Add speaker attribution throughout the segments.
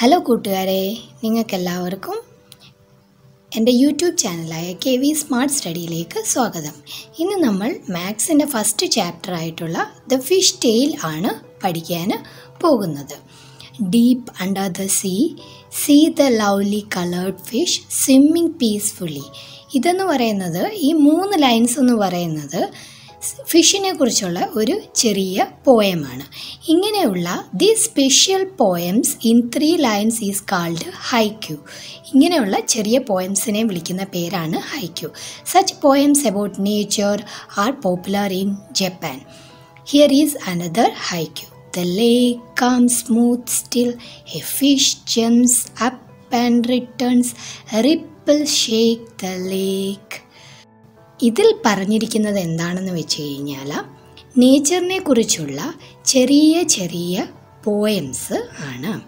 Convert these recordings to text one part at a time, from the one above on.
Speaker 1: Hello കൂട്ടുകാരെ നിങ്ങൾക്കെല്ലാവർക്കും എന്റെ യൂട്യൂബ് ചാനലായ കെ വി സ്മാർട്ട് സ്റ്റഡിയിലേക്ക് സ്വാഗതം. ഇന്ന് നമ്മൾ മാത്സിന്റെ ഫസ്റ്റ് ചാപ്റ്റർ ആയിട്ടുള്ള ദ ഫിഷ് ടെയിൽ ആണ് പഠിക്കാൻ പോകുന്നത്. Deep under the sea sea the lovely coloured fish swimming peacefully. ഇതെന്ന് പറയുന്നത് ഈ മൂന്ന് ലൈൻസ് എന്ന് പറയുന്നത് ഫിഷിനെ കുറിച്ചുള്ള ഒരു ചെറിയ പോയമാണ്. ഇങ്ങനെയുള്ള the special poems in three lines is called haiku. ഇങ്ങനെയുള്ള ചെറിയ പോയംസിനെ വിളിക്കുന്ന പേരാണ് haiku. Such poems about nature are popular in Japan. Here is another haiku. The lake calm smooth still. A fish jumps up and returns. Ripple shake the lake. ഇതിൽ പറഞ്ഞിരിക്കുന്നത് എന്താണെന്ന് വെച്ച് കഴിഞ്ഞാൽ നേച്ചറിനെ കുറിച്ചുള്ള ചെറിയ ചെറിയ പോയംസ് ആണ്.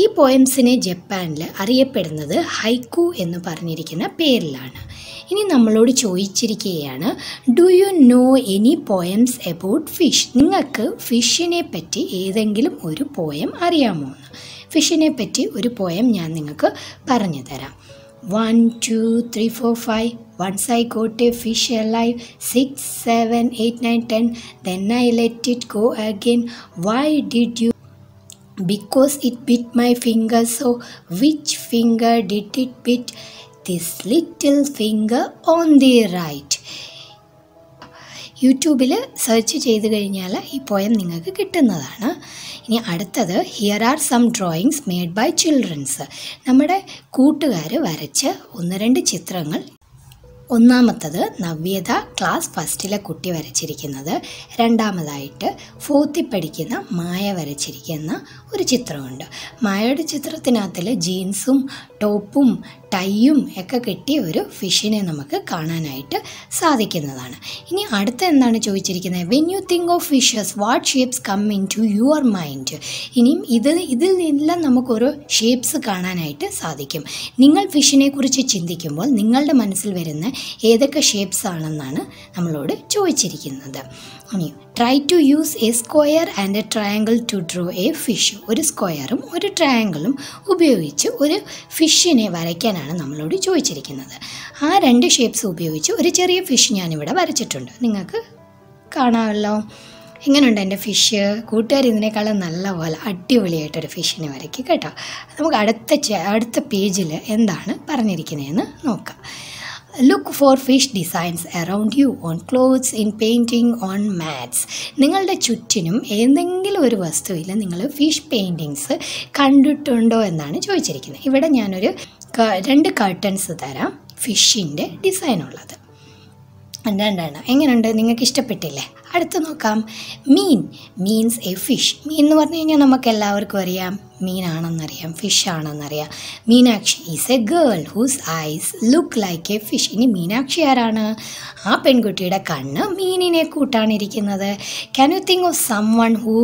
Speaker 1: ഈ പോയംസിനെ ജപ്പാനിൽ അറിയപ്പെടുന്നത് ഹൈക്കു എന്ന് പറഞ്ഞിരിക്കുന്ന പേരിലാണ്. ഇനി നമ്മളോട് ചോദിച്ചിരിക്കുകയാണ് do you know any poems about fish നിങ്ങൾക്ക് ഫിഷിനെ പറ്റി ഏതെങ്കിലും ഒരു പോയം അറിയാമോ? എന്ന് ഫിഷിനെ പറ്റി ഒരു പോയം ഞാൻ നിങ്ങൾക്ക് പറഞ്ഞു തരാം. One two three four five once I got a fish alive six seven eight nine ten then I let it go again why did you because it bit my finger so which finger did it bit this little finger on the right യൂട്യൂബിൽ search ചെയ്ത് കഴിഞ്ഞാൽ ഈ poem നിങ്ങൾക്ക് കിട്ടുന്നതാണ്. ഇനി അടുത്തത് here are some drawings made by childrens നമ്മുടെ കൂട്ടുകാർ വരച്ച് ഒന്ന് രണ്ട് ചിത്രങ്ങൾ ഒന്നാമത്തത് നവ്യത ക്ലാസ് ഫസ്റ്റിലെ കുട്ടി വരച്ചിരിക്കുന്നത്. രണ്ടാമതായിട്ട് ഫോർത്തിൽ പഠിക്കുന്ന മായ വരച്ചിരിക്കുന്ന ഒരു ചിത്രമുണ്ട്. മായയുടെ ചിത്രത്തിനകത്തിൽ ജീൻസും ടോപ്പും ടൈയും ഒക്കെ കെട്ടിയ ഒരു ഫിഷിനെ നമുക്ക് കാണാനായിട്ട് സാധിക്കുന്നതാണ്. ഇനി അടുത്ത എന്താണ് ചോദിച്ചിരിക്കുന്നത്? When you think of fishes what shapes come into your mind ഇനിയും ഇത് ഇതിൽ നിന്നെല്ലാം നമുക്കൊരു ഷേപ്സ് കാണാനായിട്ട് സാധിക്കും. നിങ്ങൾ ഫിഷിനെ കുറിച്ച് ചിന്തിക്കുമ്പോൾ നിങ്ങളുടെ മനസ്സിൽ വരുന്ന ഏതൊക്കെ ഷേപ്സ് ആണെന്നാണ് നമ്മളോട് ചോദിച്ചിരിക്കുന്നത്. ഇനി try to use a square and a triangle to draw a fish ഒരു സ്ക്വയറും ഒരു ട്രയാങ്കിളും ഉപയോഗിച്ച് ഒരു ഫിഷിനെ വരയ്ക്കാനാണ് നമ്മളോട് ചോദിച്ചിരിക്കുന്നത്. ആ രണ്ട് ഷേപ്സ് ഉപയോഗിച്ച് ഒരു ചെറിയ ഫിഷ് ഞാനിവിടെ വരച്ചിട്ടുണ്ട്. നിങ്ങൾക്ക് കാണാമല്ലോ. എങ്ങനെയുണ്ട് എന്റെ ഫിഷ് കൂട്ടുകാർ ഇതിനേക്കാളും നല്ല പോലെ അടിപൊളിയായിട്ടൊരു ഫിഷിനെ വരയ്ക്കും കേട്ടോ. നമുക്ക് അടുത്ത അടുത്ത പേജിൽ എന്താണ് പറഞ്ഞിരിക്കുന്നതെന്ന് നോക്കാം. Look for fish designs around you on clothes in painting on mats നിങ്ങളുടെ ചുറ്റിനും ഏതെങ്കിലും ഒരു വസ്തുവിൽ നിങ്ങൾ ഫിഷ് പെയിന്റിങ്സ് കണ്ടിട്ടുണ്ടോ എന്നാണ് ചോദിച്ചിരിക്കുന്നത്. ഇവിടെ ഞാനൊരു രണ്ട് കർട്ടൻസ് തരാം. ഫിഷിന്റെ ഡിസൈൻ ഉള്ളത്. രണ്ടെണ്ണം. എങ്ങനെയുണ്ട്? നിങ്ങൾക്ക് ഇഷ്ടപ്പെട്ടില്ലേ? അടുത്ത് നോക്കാം. മീൻ മീൻസ് എ ഫിഷ് മീൻ എന്ന് പറഞ്ഞു കഴിഞ്ഞാൽ നമുക്ക് എല്ലാവർക്കും അറിയാം. മീനാണെന്നറിയാം fish ആണെന്നറിയാം Meenakshi is a girl whose eyes look like a fish ഇനി മീനാക്ഷി ആരാണ്? ആ പെൺകുട്ടിയുടെ കണ്ണ് മീനിനെ കൂട്ടാണിരിക്കുന്നത് can you think of someone who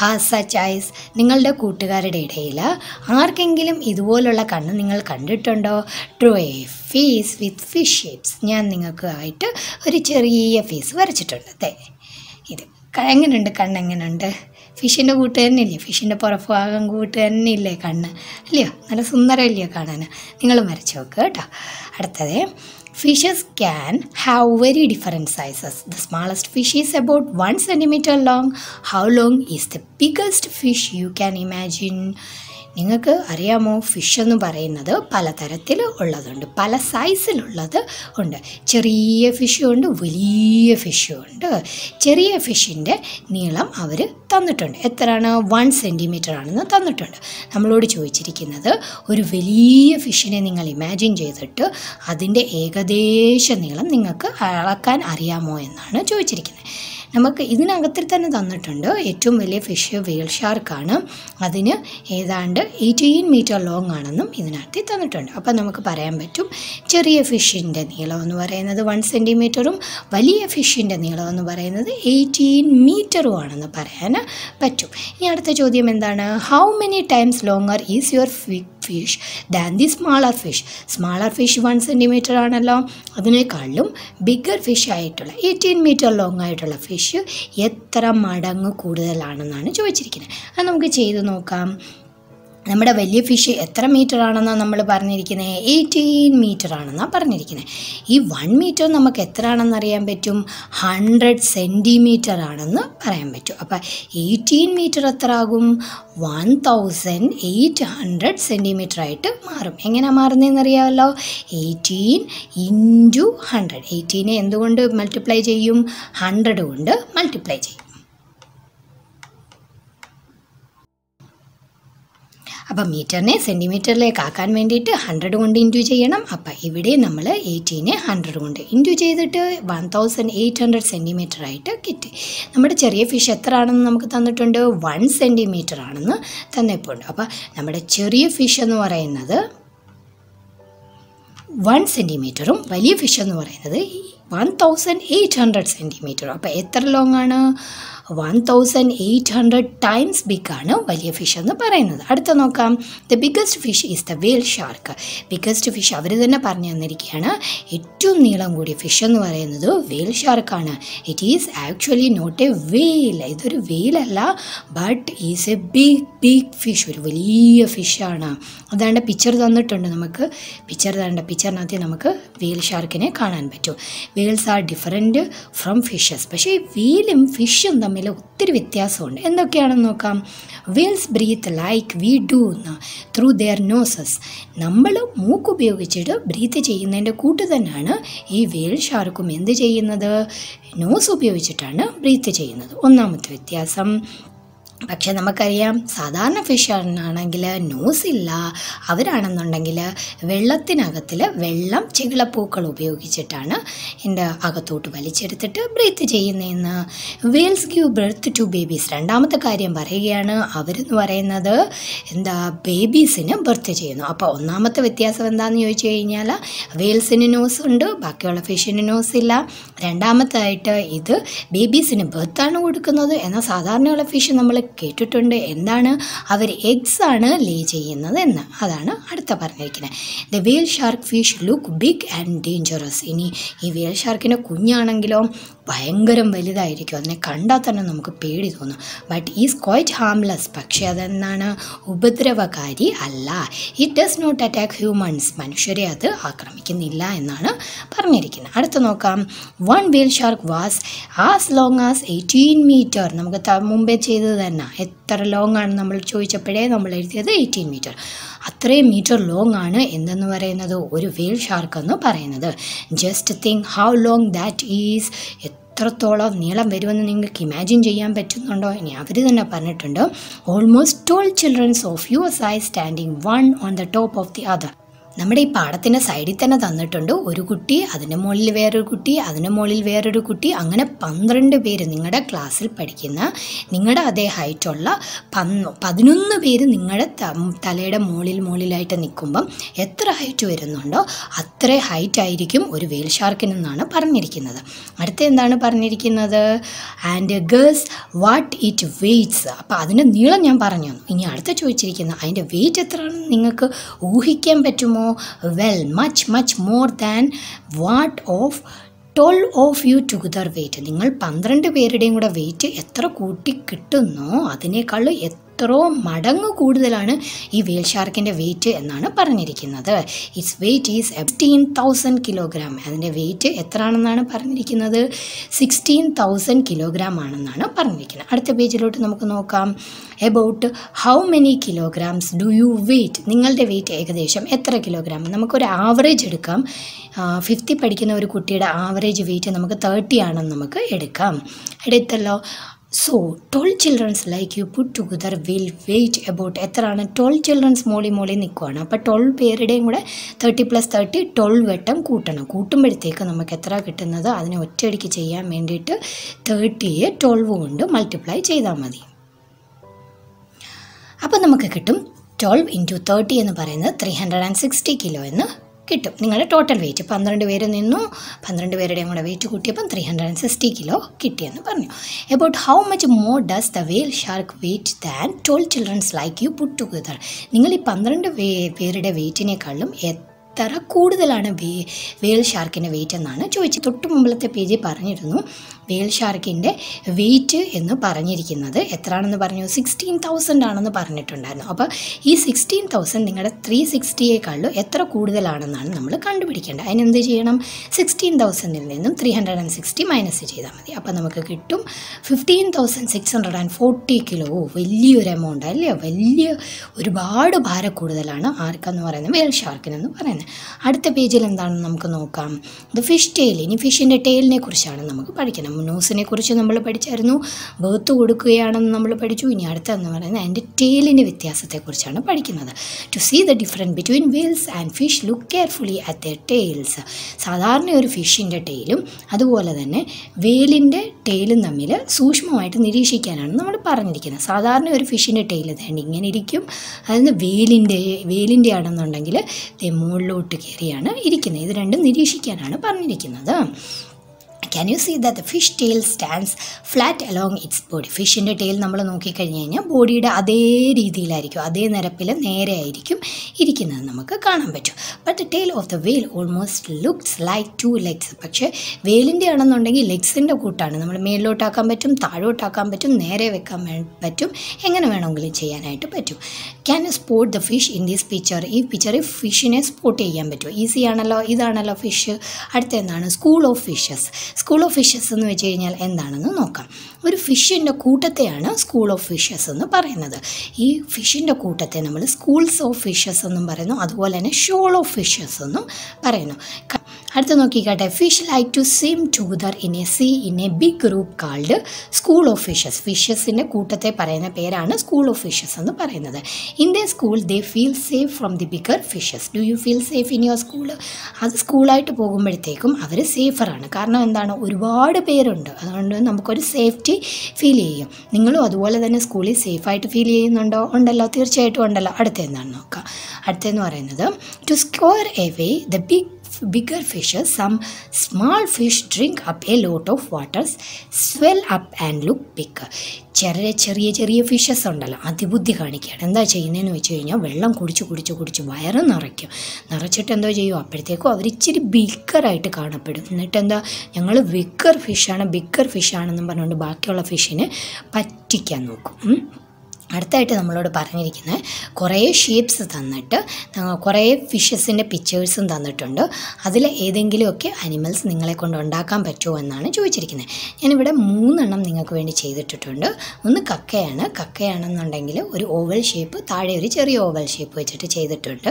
Speaker 1: has such eyes നിങ്ങളുടെ കൂട്ടുകാരുടെ ഇടയിൽ ആർക്കെങ്കിലും ഇതുപോലുള്ള കണ്ണ് നിങ്ങൾ കണ്ടിട്ടുണ്ടോ? Draw a face with fish shapes ഞാൻ നിങ്ങൾക്ക് ആയിട്ട് ഒരു ചെറിയ ഫീസ് വരച്ചിട്ടുണ്ട്. അതെ ഇത്. എങ്ങനെയുണ്ട് കണ്ണ് എങ്ങനെയുണ്ട് ഫിഷിന്റെ കൂട്ട് തന്നെ ഇല്ലേ ഫിഷിന്റെ പുറഭാഗം കൂട്ട് തന്നെ ഇല്ലേ കണ്ണ്. അല്ലയോ? നല്ല സുന്ദരമല്ലയോ കാണാൻ? നിങ്ങൾ വരച്ച് നോക്കുക കേട്ടോ. അടുത്തത് fishes can have very different sizes the smallest fish is about one centimetre long how long is the biggest fish you can imagine നിങ്ങൾക്ക് അറിയാമോ? ഫിഷ് എന്ന് പറയുന്നത് പലതരത്തിൽ ഉള്ളതുണ്ട്. പല സൈസിലുള്ളത് ഉണ്ട്. ചെറിയ ഫിഷും ഉണ്ട് വലിയ ഫിഷും ഉണ്ട്. ചെറിയ ഫിഷിന്റെ നീളം അവർ തന്നിട്ടുണ്ട്. എത്രയാണ്? വൺ സെന്റിമീറ്റർ ആണെന്ന് തന്നിട്ടുണ്ട്. നമ്മളോട് ചോദിച്ചിരിക്കുന്നത് ഒരു വലിയ ഫിഷിനെ നിങ്ങൾ ഇമാജിൻ ചെയ്തിട്ട് അതിന്റെ ഏകദേശ നീളം നിങ്ങൾക്ക് അളക്കാൻ അറിയാമോ എന്നാണ് ചോദിച്ചിരിക്കുന്നത്. നമുക്ക് ഇതിനകത്തിൽ തന്നെ തന്നിട്ടുണ്ട് ഏറ്റവും വലിയ ഫിഷ് വെയിൽ ഷാർക്കാണ് അതിന് ഏതാണ്ട് എയ്റ്റീൻ മീറ്റർ ലോങ് ആണെന്നും ഇതിനകത്ത് തന്നിട്ടുണ്ട്. അപ്പം നമുക്ക് പറയാൻ പറ്റും ചെറിയ ഫിഷിന്റെ നീളം എന്ന് പറയുന്നത് വൺ സെന്റിമീറ്ററും വലിയ ഫിഷിന്റെ നീളം എന്ന് പറയുന്നത് എയ്റ്റീൻ മീറ്ററും ആണെന്ന് പറയാൻ പറ്റും. ഇനി അടുത്ത ചോദ്യം എന്താണ്? How many times longer is your fish than the smaller fish smaller fish one centimetre ആണല്ലോ. അതിനേക്കാളും ബിഗ്ഗർ ഫിഷ് ആയിട്ടുള്ള എയ്റ്റീൻ മീറ്റർ ലോങ് ആയിട്ടുള്ള ഫിഷ് എത്ര മടങ്ങ് കൂടുതലാണെന്നാണ് ചോദിച്ചിരിക്കുന്നത്. അത് നമുക്ക് ചെയ്ത് നോക്കാം. നമ്മുടെ വലിയ ഫിഷ് എത്ര മീറ്റർ ആണെന്നാണ് നമ്മൾ പറഞ്ഞിരിക്കുന്നത് എയ്റ്റീൻ മീറ്റർ ആണെന്നാണ് പറഞ്ഞിരിക്കുന്നത് ഈ വൺ മീറ്റർ നമുക്ക് എത്ര ആണെന്ന് അറിയാൻ പറ്റും? ഹൺഡ്രഡ് സെന്റിമീറ്റർ ആണെന്ന് പറയാൻ പറ്റും. അപ്പോൾ എയ്റ്റീൻ മീറ്റർ എത്ര ആകും? One thousand eight hundred centimetre ആയിട്ട് മാറും. എങ്ങനെയാണ് മാറുന്നതെന്ന് അറിയാമല്ലോ എയ്റ്റീൻ ഇന്റു ഹൺഡ്രഡ് എയ്റ്റീനെ എന്തുകൊണ്ട് മൾട്ടിപ്ലൈ ചെയ്യും? ഹൺഡ്രഡ് കൊണ്ട് മൾട്ടിപ്ലൈ ചെയ്യും. അപ്പം മീറ്ററിനെ സെന്റിമീറ്ററിലേക്ക് ആക്കാൻ വേണ്ടിയിട്ട് ഹൺഡ്രഡ് കൊണ്ട് ഇന്റു ചെയ്യണം. അപ്പം ഇവിടെ നമ്മൾ എയ്റ്റീനെ ഹൺഡ്രഡ് കൊണ്ട് ഇന്റു ചെയ്തിട്ട് one thousand eight hundred centimetre ആയിട്ട് കിട്ടി. നമ്മുടെ ചെറിയ ഫിഷ് എത്ര ആണെന്ന് നമുക്ക് തന്നിട്ടുണ്ട്? വൺ സെന്റിമീറ്റർ ആണെന്ന് തന്നിട്ടുണ്ട്. അപ്പം നമ്മുടെ ചെറിയ ഫിഷ് എന്ന് പറയുന്നത് വൺ സെന്റിമീറ്ററും വലിയ ഫിഷ് എന്ന് പറയുന്നത് വൺ തൗസൻഡ് എയ്റ്റ് ഹൺഡ്രഡ് സെന്റിമീറ്ററും അപ്പോൾ എത്ര ലോങ്ങാണ് ആണ്? One thousand eight hundred times big ആണ് വലിയ ഫിഷ് എന്ന് പറയുന്നത്. അടുത്ത നോക്കാം. The biggest fish is the whale shark biggest fish അവർ തന്നെ പറഞ്ഞു തന്നിരിക്കുകയാണ്. ഏറ്റവും നീളം കൂടിയ ഫിഷ് എന്ന് പറയുന്നത് whale ഷാർക്കാണ് it is actually not a whale ഇതൊരു വെയിലല്ല but is a big big fish ഒരു വലിയ ഫിഷാണ് അതാണ്ട് പിക്ചർ തന്നിട്ടുണ്ട് നമുക്ക്. പിക്ചർ തരേണ്ട പിക്ചറിനകത്ത് നമുക്ക് വെയിൽ ഷാർക്കിനെ കാണാൻ പറ്റും. Whales are different from fishes പക്ഷേ വെയിലും ഫിഷും തമ്മിൽ ഒത്തിരി വ്യത്യാസമുണ്ട്. എന്തൊക്കെയാണെന്ന് നോക്കാം. Whales breathe like we do എന്ന് ത്രൂ ദെയർ നോസസ് നമ്മൾ മൂക്ക് ഉപയോഗിച്ചിട്ട് ബ്രീത്ത് ചെയ്യുന്നതിന്റെ കൂട്ട് തന്നെയാണ് ഈ വേൽ ഷാർക്കും എന്ത് ചെയ്യുന്നത്? നോസ് ഉപയോഗിച്ചിട്ടാണ് ബ്രീത്ത് ചെയ്യുന്നത്. ഒന്നാമത്തെ വ്യത്യാസം. പക്ഷെ നമുക്കറിയാം സാധാരണ ഫിഷ് ആണെങ്കിൽ നോസ് ഇല്ല അവരാണെന്നുണ്ടെങ്കിൽ വെള്ളത്തിനകത്തിൽ വെള്ളം ചെകിളപ്പൂക്കൾ ഉപയോഗിച്ചിട്ടാണ് എന്റെ അകത്തോട്ട് വലിച്ചെടുത്തിട്ട് ബ്രീത്ത് ചെയ്യുന്നതെന്ന്. Whales give birth to babies രണ്ടാമത്തെ കാര്യം പറയുകയാണ് അവരെന്ന് പറയുന്നത് എന്താ ബേബീസിന് ബർത്ത് ചെയ്യുന്നു. അപ്പോൾ ഒന്നാമത്തെ വ്യത്യാസം എന്താണെന്ന് ചോദിച്ചു കഴിഞ്ഞാൽ വേൾസിന് നോസ് ഉണ്ട് ബാക്കിയുള്ള ഫിഷിന് നോസ് ഇല്ല. രണ്ടാമത്തായിട്ട് ഇത് ബേബീസിന് ബർത്താണ് കൊടുക്കുന്നത്. എന്നാൽ സാധാരണയുള്ള ഫിഷ് നമ്മൾ കേട്ടിട്ടുണ്ട്. എന്താണ്? അവർ എഗ്സ് ആണ് ലേ ചെയ്യുന്നത് എന്ന്. അതാണ് അടുത്ത പറഞ്ഞിരിക്കുന്നത്. The whale shark fish look big and dangerous ഇനി ഈ വേൽ ഷാർക്കിന്റെ കുഞ്ഞാണെങ്കിലോ ഭയങ്കരം വലുതായിരിക്കും. അതിനെ കണ്ടാൽ തന്നെ നമുക്ക് പേടി തോന്നും. ബട്ട് ഈസ് ക്വൈറ്റ് ഹാംലെസ് പക്ഷേ അതെന്താണ്? ഉപദ്രവകാരി അല്ല. It does not attack humans മനുഷ്യരെ അത് ആക്രമിക്കുന്നില്ല എന്നാണ് പറഞ്ഞിരിക്കുന്നത്. അടുത്ത നോക്കാം. One whale shark was as long as eighteen metre നമുക്ക് മുമ്പേ ചെയ്തത് എത്ര ലോങ് ആണ് നമ്മൾ ചോദിച്ചപ്പോഴേ നമ്മൾ എഴുതിയത് എയ്റ്റീൻ മീറ്റർ അത്രയും മീറ്റർ ലോങ് ആണ് എന്തെന്ന് പറയുന്നത്? ഒരു വേൽ ഷാർക്ക് എന്ന് പറയുന്നത്. Just think how long that is എത്രത്തോളം നീളം വരുമെന്ന് നിങ്ങൾക്ക് ഇമാജിൻ ചെയ്യാൻ പറ്റുന്നുണ്ടോ ഇനി അവർ തന്നെ പറഞ്ഞിട്ടുണ്ട്. Almost twelve childrens of your size standing one on the top of the other നമ്മുടെ ഈ പാടത്തിന്റെ സൈഡിൽ തന്നെ തന്നിട്ടുണ്ട് ഒരു കുട്ടി അതിന്റെ മുകളിൽ വേറൊരു കുട്ടി അതിന്റെ മുകളിൽ വേറൊരു കുട്ടി. അങ്ങനെ പന്ത്രണ്ട് പേര് നിങ്ങളുടെ ക്ലാസ്സിൽ പഠിക്കുന്ന നിങ്ങളുടെ അതേ ഹൈറ്റുള്ള പന്ന് പതിനൊന്ന് പേര് നിങ്ങളുടെ തലയുടെ മുകളിൽ മുകളിലായിട്ട് നിൽക്കുമ്പം എത്ര ഹൈറ്റ് വരുന്നുണ്ടോ അത്ര ഹൈറ്റ് ആയിരിക്കും ഒരു വേൽ ഷാർക്കിനെന്നാണ് പറഞ്ഞിരിക്കുന്നത്. അടുത്ത എന്താണ് പറഞ്ഞിരിക്കുന്നത്? And guess what it weights അപ്പോൾ അതിന്റെ നീളം ഞാൻ പറഞ്ഞു ഇനി അടുത്ത ചോദിച്ചിരിക്കുന്ന അതിന്റെ വെയിറ്റ് എത്രയാണെന്ന് നിങ്ങൾക്ക് ഊഹിക്കാൻ പറ്റുമോ? Well much, much more than what of twelve of you together weight നിങ്ങൾ പന്ത്രണ്ട് പേരുടെയും കൂടെ വെയിറ്റ് എത്ര കൂട്ടി കിട്ടുന്നോ അതിനേക്കാൾ എത്രയോ മടങ്ങ് കൂടുതലാണ് ഈ വേൽ ഷാർക്കിന്റെ വെയിറ്റ് എന്നാണ് പറഞ്ഞിരിക്കുന്നത്. Its weight is fifteen thousand kilogram അതിന്റെ വെയിറ്റ് എത്ര ആണെന്നാണ് പറഞ്ഞിരിക്കുന്നത്? സിക്സ്റ്റീൻ തൗസൻഡ് കിലോഗ്രാം ആണെന്നാണ് പറഞ്ഞിരിക്കുന്നത്. അടുത്ത പേജിലോട്ട് നമുക്ക് നോക്കാം. About how many kilograms do you weight നിങ്ങളുടെ വെയിറ്റ് ഏകദേശം എത്ര കിലോഗ്രാം നമുക്കൊരു ആവറേജ് എടുക്കാം. ഫിഫ്ത്തി പഠിക്കുന്ന ഒരു കുട്ടിയുടെ ആവറേജ് വെയിറ്റ് നമുക്ക് തേർട്ടി ആണെന്ന് നമുക്ക് എടുക്കാം. എടുത്തല്ലോ so twelve childrens like you put together will weight about എത്രയാണ്? ട്വൽവ് ചിൽഡ്രൻസ് മോളി മോളി നിൽക്കുവാണ് അപ്പോൾ ട്വൽവ് പേരുടെയും കൂടെ തേർട്ടി പ്ലസ് തേർട്ടി ട്വൽവ് വട്ടം കൂട്ടണം. കൂട്ടുമ്പോഴത്തേക്ക് നമുക്ക് എത്ര കിട്ടുന്നത്? അതിനെ ഒറ്റയടിക്ക് ചെയ്യാൻ വേണ്ടിയിട്ട് തേർട്ടിയെ ട്വൽവ് കൊണ്ട് മൾട്ടിപ്ലൈ ചെയ്താൽ മതി. അപ്പോൾ നമുക്ക് കിട്ടും ട്വൽവ് ഇന്റു തേർട്ടി എന്ന് പറയുന്നത് three hundred and sixty kilo എന്ന് കിട്ടും. നിങ്ങളുടെ ടോട്ടൽ വെയിറ്റ് പന്ത്രണ്ട് പേര് നിന്നു പന്ത്രണ്ട് പേരുടെയും കൂടെ weight കൂട്ടിയപ്പം three hundred and sixty kilo കിട്ടിയെന്ന് പറഞ്ഞു. About how much more does the whale shark weight than twelve childrens like you put together നിങ്ങൾ ഈ പന്ത്രണ്ട് പേരുടെ വെയിറ്റിനേക്കാളും എത്ര കൂടുതലാണ് വേ വേൽ ഷാർക്കിന്റെ വെയിറ്റ് എന്നാണ് ചോദിച്ചത്. തൊട്ട് മുമ്പിലത്തെ പേജിൽ പറഞ്ഞിരുന്നു വേൽ ഷാർക്കിന്റെ വെയിറ്റ് എന്ന് പറഞ്ഞിരിക്കുന്നത് എത്രയാണെന്ന് പറഞ്ഞു? സിക്സ്റ്റീൻ തൗസൻഡ് ആണെന്ന് പറഞ്ഞിട്ടുണ്ടായിരുന്നു. അപ്പോൾ ഈ സിക്സ്റ്റീൻ തൗസൻഡ് നിങ്ങളുടെ ത്രീ സിക്സ്റ്റിയേക്കാളും എത്ര കൂടുതലാണെന്നാണ് നമ്മൾ കണ്ടുപിടിക്കേണ്ടത്. അതിനെന്ത് ചെയ്യണം? സിക്സ്റ്റീൻ തൗസൻഡിൽ നിന്നും three hundred and sixty minus ചെയ്താൽ മതി. അപ്പോൾ നമുക്ക് കിട്ടും fifteen thousand six hundred and forty kilo വലിയൊരു എമൗണ്ട് അല്ലേ? വലിയ ഒരുപാട് ഭാര കൂടുതലാണ് ആർക്കെന്ന് പറയുന്നത്? വേൽ ഷാർക്കിനെന്ന് പറയുന്നത്. അടുത്ത പേജിൽ എന്താണെന്ന് നമുക്ക് നോക്കാം. The fish tail. ഇനി ഫിഷിന്റെ ടെയിലിനെ കുറിച്ചാണ് നമുക്ക് പഠിക്കണം. ന്യൂസിനെ കുറിച്ച് നമ്മൾ പഠിച്ചായിരുന്നു. ബേർത്ത് കൊടുക്കുകയാണെന്ന് നമ്മൾ പഠിച്ചു. ഇനി അടുത്തെന്ന് പറയുന്നത് അതിന്റെ ടെയിലിന്റെ വ്യത്യാസത്തെക്കുറിച്ചാണ് പഠിക്കുന്നത്. To see the difference between whales and fish look carefully at the tails സാധാരണ ഒരു ഫിഷിന്റെ ടെയിലും അതുപോലെ തന്നെ വേലിന്റെ ടെയിലും തമ്മിൽ സൂക്ഷ്മമായിട്ട് നിരീക്ഷിക്കാനാണ് നമ്മൾ പറഞ്ഞിരിക്കുന്നത്. സാധാരണ ഒരു ഫിഷിന്റെ ടെയിൽ തന്നെ ഇങ്ങനെ ഇരിക്കും. അതിന് വേലിന്റെ വേലിന്റെ ആണെന്നുണ്ടെങ്കിൽ ദേ മുകളിലോട്ട് കയറിയാണ് ഇരിക്കുന്നത്. ഇത് രണ്ടും നിരീക്ഷിക്കാനാണ് പറഞ്ഞിരിക്കുന്നത്. Can you see that the fish tail stands flat along its body ഫിഷിന്റെ tail നമ്മൾ നോക്കിക്കഴിഞ്ഞ് കഴിഞ്ഞാൽ ബോഡിയുടെ അതേ രീതിയിലായിരിക്കും അതേ നിരപ്പിൽ നേരെ ആയിരിക്കും ഇരിക്കുന്നത് നമുക്ക് കാണാൻ പറ്റും. But tail of the whale almost looks like two legs പക്ഷേ വെയിലിന്റെ ആണെന്നുണ്ടെങ്കിൽ ലെഗ്സിന്റെ കൂട്ടാണ്. നമ്മൾ മേളിലോട്ടാക്കാൻ പറ്റും താഴോട്ടാക്കാൻ പറ്റും നേരെ വെക്കാൻ പറ്റും എങ്ങനെ വേണമെങ്കിലും ചെയ്യാനായിട്ട് പറ്റും. Can spot the fish in this picture ഈ പിക്ചറിൽ ഫിഷിനെ സ്പോട്ട് ചെയ്യാൻ പറ്റും ഈസിയാണല്ലോ ഇതാണല്ലോ ഫിഷ് അടുത്ത എന്താണ്? School of fishes school of fishes എന്ന് വെച്ച് കഴിഞ്ഞാൽ എന്താണെന്ന് നോക്കാം. ഒരു ഫിഷിന്റെ കൂട്ടത്തെയാണ് സ്കൂൾ ഓഫ് ഫിഷസ് എന്ന് പറയുന്നത്. ഈ ഫിഷിന്റെ കൂട്ടത്തെ നമ്മൾ സ്കൂൾസ് ഓഫ് ഫിഷസ് എന്നും പറയുന്നു. അതുപോലെ തന്നെ ഷോൾ ഓഫ് ഫിഷസ് എന്നും പറയുന്നു. അടുത്ത നോക്കിക്കാട്ടെ. Fish like to swim together in a sea in a big group called school of fishes ഫിഷസിന്റെ കൂട്ടത്തെ പറയുന്ന പേരാണ് സ്കൂൾ ഓഫ് ഫിഷസ് എന്ന് പറയുന്നത്. In the school they feel safe from the bigger fishes do you feel safe in your school അത് സ്കൂളായിട്ട് പോകുമ്പോഴത്തേക്കും അവർ സേഫറാണ് കാരണം എന്താണ്? ഒരുപാട് പേരുണ്ട്. അതുകൊണ്ട് നമുക്കൊരു സേഫ്റ്റി ഫീൽ ചെയ്യും. നിങ്ങളും അതുപോലെ തന്നെ സ്കൂളിൽ സേഫായിട്ട് ഫീൽ ചെയ്യുന്നുണ്ടോ? ഉണ്ടല്ലോ. തീർച്ചയായിട്ടും ഉണ്ടല്ലോ. അടുത്ത എന്താണ് നോക്കാം. അടുത്തെന്ന് പറയുന്നത് to scare away the big bigger fishes. Some small fish drink up a lot of waters swell up and look bigger ചെറിയ ചെറിയ ചെറിയ ഫിഷസ് ഉണ്ടല്ലോ. അതിബുദ്ധി കാണിക്കുകയാണ്. എന്താ ചെയ്യുന്നതെന്ന് വെച്ച് കഴിഞ്ഞാൽ വെള്ളം കുടിച്ച് കുടിച്ച് കുടിച്ച് വയറ് നിറയ്ക്കും. നിറച്ചിട്ട് എന്തോ ചെയ്യും അപ്പോഴത്തേക്കും അവർ ഇച്ചിരി ബിഗറായിട്ട് കാണപ്പെടും. എന്നിട്ട് എന്താ? ഞങ്ങൾ ബിഗർ ഫിഷാണ് ബിഗർ ഫിഷാണെന്നും പറഞ്ഞുകൊണ്ട് ബാക്കിയുള്ള ഫിഷിനെ പറ്റിക്കാൻ നോക്കും. അടുത്തായിട്ട് നമ്മളോട് പറഞ്ഞിരിക്കുന്നത് കുറേ ഷേപ്സ് തന്നിട്ട് കുറേ ഫിഷസിന്റെ പിക്ചേഴ്സും തന്നിട്ടുണ്ട്. അതിൽ ഏതെങ്കിലുമൊക്കെ അനിമൽസ് നിങ്ങളെ കൊണ്ട് ഉണ്ടാക്കാൻ പറ്റുമോ എന്നാണ് ചോദിച്ചിരിക്കുന്നത്. ഞാനിവിടെ മൂന്നെണ്ണം നിങ്ങൾക്ക് വേണ്ടി ചെയ്തിട്ടിട്ടുണ്ട്. ഒന്ന് കക്കയാണ്. കക്കയാണെന്നുണ്ടെങ്കിൽ ഒരു ഓവൽ ഷേപ്പ് താഴെ ഒരു ചെറിയ ഓവൽ ഷേപ്പ് വെച്ചിട്ട് ചെയ്തിട്ടുണ്ട്.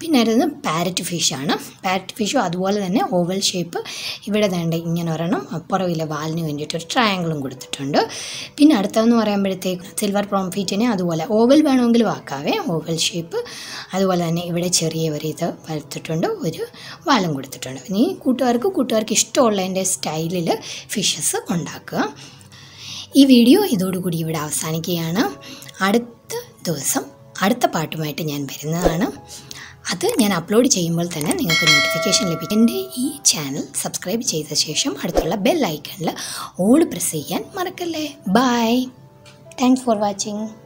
Speaker 1: പിന്നെ അടുത്തത് പാരറ്റ് ഫിഷാണ് പാരറ്റ് ഫിഷും അതുപോലെ തന്നെ ഓവൽ ഷേപ്പ് ഇവിടെ വേണ്ട ഇങ്ങനെ ഒരെണ്ണം പുറവിലെ വാലിന് വേണ്ടിയിട്ട് ഒരു ട്രയാങ്കിളും കൊടുത്തിട്ടുണ്ട്. പിന്നെ അടുത്തതെന്ന് പറയുമ്പോഴത്തേക്ക് സിൽവർ പ്രോംഫീറ്റിനെ അതുപോലെ ഓവൽ വേണമെങ്കിൽ വാക്കാവേ. Oval shape. അതുപോലെ തന്നെ ഇവിടെ ചെറിയ ഒരു ഇത് വരത്തിട്ടുണ്ട് ഒരു വാലം കൊടുത്തിട്ടുണ്ട്. ഇനി കൂട്ടുകാർക്ക് കൂട്ടുകാർക്ക് ഇഷ്ടമുള്ളതിന്റെ സ്റ്റൈലിൽ ഫിഷസ് ഉണ്ടാക്കുക. ഈ വീഡിയോ ഇതോടുകൂടി ഇവിടെ അവസാനിക്കുകയാണ്. അടുത്ത ദിവസം അടുത്ത പാട്ടുമായിട്ട് ഞാൻ വരുന്നതാണ്. അത് ഞാൻ അപ്ലോഡ് ചെയ്യുമ്പോൾ തന്നെ നിങ്ങൾക്ക് നോട്ടിഫിക്കേഷൻ ലഭിക്കും. എന്റെ ഈ ചാനൽ സബ്സ്ക്രൈബ് ചെയ്ത ശേഷം അടുത്തുള്ള ബെൽ ഐക്കണിൽ ഓൾ പ്രസ് ചെയ്യാൻ മറക്കല്ലേ. Bye thanks for watching.